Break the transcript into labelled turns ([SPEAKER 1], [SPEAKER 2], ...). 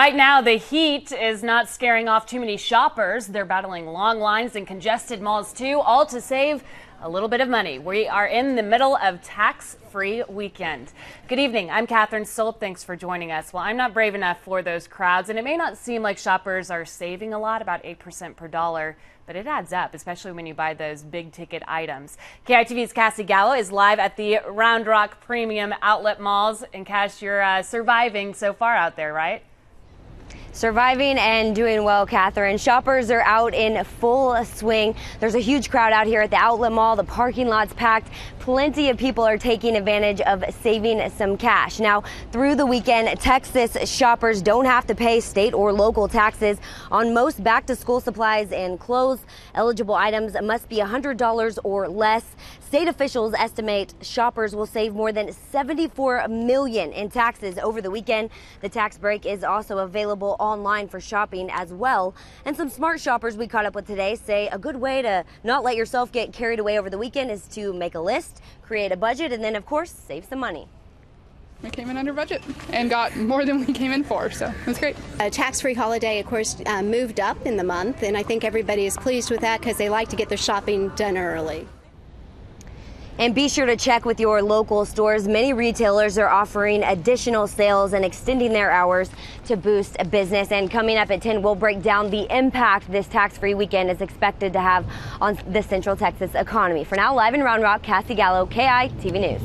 [SPEAKER 1] Right now, the heat is not scaring off too many shoppers. They're battling long lines and congested malls too, all to save a little bit of money. We are in the middle of tax free weekend. Good evening. I'm Catherine Stolp. Thanks for joining us. Well, I'm not brave enough for those crowds, and it may not seem like shoppers are saving a lot, about 8% per dollar, but it adds up, especially when you buy those big ticket items. KEYE's Cassie Gallo is live at the Round Rock Premium Outlet Malls. And Cash, you're uh, surviving so far out there, right?
[SPEAKER 2] Surviving and doing well, Catherine. Shoppers are out in full swing. There's a huge crowd out here at the outlet mall. The parking lot's packed. Plenty of people are taking advantage of saving some cash. Now, through the weekend, Texas shoppers don't have to pay state or local taxes on most back to school supplies and clothes. Eligible items must be $100 or less. State officials estimate shoppers will save more than 74 million in taxes over the weekend. The tax break is also available online for shopping as well. And some smart shoppers we caught up with today say a good way to not let yourself get carried away over the weekend is to make a list, create a budget, and then, of course, save some money.
[SPEAKER 3] We came in under budget and got more than we came in for, so it was great.
[SPEAKER 4] A tax free holiday, of course, uh, moved up in the month, and I think everybody is pleased with that because they like to get their shopping done early.
[SPEAKER 2] And be sure to check with your local stores. Many retailers are offering additional sales and extending their hours to boost business. And coming up at 10, we'll break down the impact this tax free weekend is expected to have on the Central Texas economy. For now, live in Round Rock, Cassie Gallo, KEYE TV News.